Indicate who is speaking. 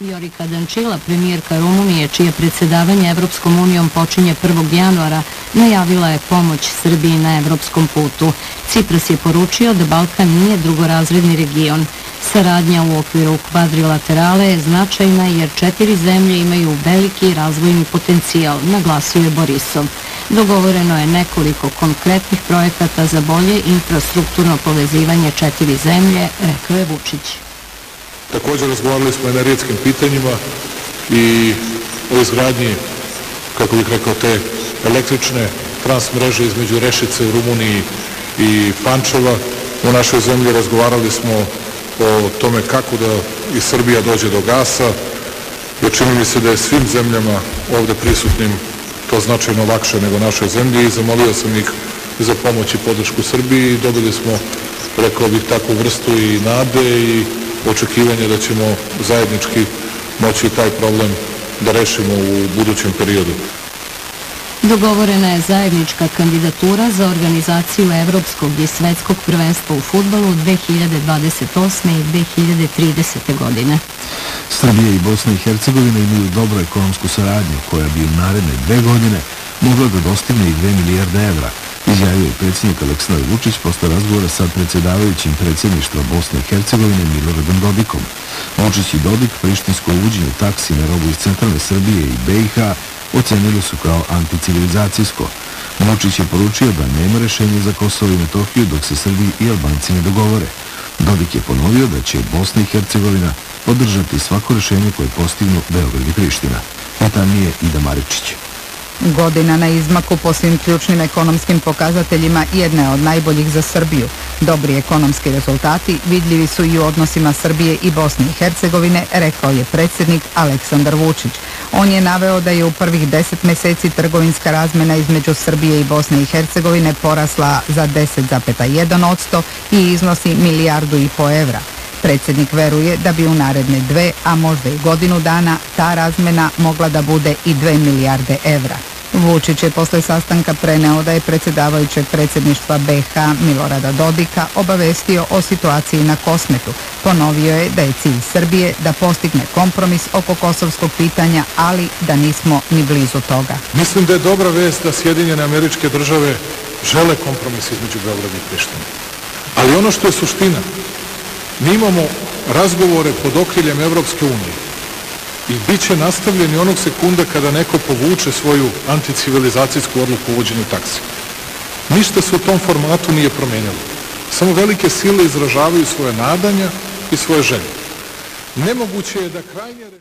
Speaker 1: Jorika Dančila, premijerka Rumunije, čije predsedavanje Evropskom unijom počinje 1. januara, najavila je pomoć Srbiji na evropskom putu. Cipras je poručio da Balkan nije drugorazredni region. Saradnja u okviru kvadrilaterale je značajna jer četiri zemlje imaju veliki razvojni potencijal, naglasio je Borisov. Dogovoreno je nekoliko konkretnih projekata za bolje infrastrukturno povezivanje četiri zemlje, rekao je Vučić.
Speaker 2: Također razgovarali smo energetskim pitanjima i o izgradnji, kako bih rekao, te električne transmreže između Rešice u Rumuniji i Pančeva. U našoj zemlji razgovarali smo o tome kako da i Srbija dođe do gasa, jer čini mi se da je svim zemljama ovde prisutnim to značajno lakše nego našoj zemlji i zamolio sam ih za pomoć i podršku Srbiji i dobili smo, rekao bih, takvu vrstu i nade i očekivanja da ćemo zajednički moći taj problem da rešimo u budućem periodu.
Speaker 1: Dogovorena je zajednička kandidatura za organizaciju Evropskog i svetskog prvenstva u futbolu 2028. i 2030. godine.
Speaker 3: Srbija i Bosna i Hercegovina imaju dobru ekonomsku saradnju koja bi u naredne dve godine mogla da dostigne i 2 milijarde evra, izjavio je predsjednik Aleksandar Vučić posle razgovora sa predsjedavajućim predsjedništva Bosne i Hercegovine Miloradom Dodikom. Vučić i Dodik prištinsko uvođenje taksi na robu iz centralne Srbije i BiH ocenili su kao anticivilizacijsko. Vučić je poručio da nema rešenja za Kosovo i Metohiju dok se Srbiji i Albanci ne dogovore. Dodik je ponovio da će Bosna i Hercegovina podržati svako rešenje koje postignu Beograd i Priština. Etamnije Ida Maričić.
Speaker 4: Godina na izmaku po svim ključnim ekonomskim pokazateljima jedna je od najboljih za Srbiju. Dobri ekonomski rezultati vidljivi su i u odnosima Srbije i Bosne i Hercegovine, rekao je predsjednik Aleksandar Vučić. On je naveo da je u prvih deset meseci trgovinska razmena između Srbije i Bosne i Hercegovine porasla za 10,1% i iznosi milijardu i po evra. Predsjednik veruje da bi u naredne dve, a možda i godinu dana, ta razmena mogla da bude i 2 milijarde evra. Vučić je posle sastanka preneo da je predsjedavajućeg predsjedništva BH Milorada Dodika obavestio o situaciji na Kosmetu. Ponovio je da je cilj Srbije da postigne kompromis oko kosovskog pitanja, ali da nismo ni blizu toga.
Speaker 2: Mislim da je dobra vest da Sjedinjene američke države žele kompromis između Beograda i Prištine. Ali ono što je suština, mi imamo razgovore pod okriljem Evropske unije i bit će nastavljeni onog sekunda kada neko povuče svoju anticivilizacijsku odluku uvođenju taksi. Ništa se u tom formatu nije promenilo. Samo velike sile izražavaju svoje nadanja i svoje želje. Nemoguće je da krajnje...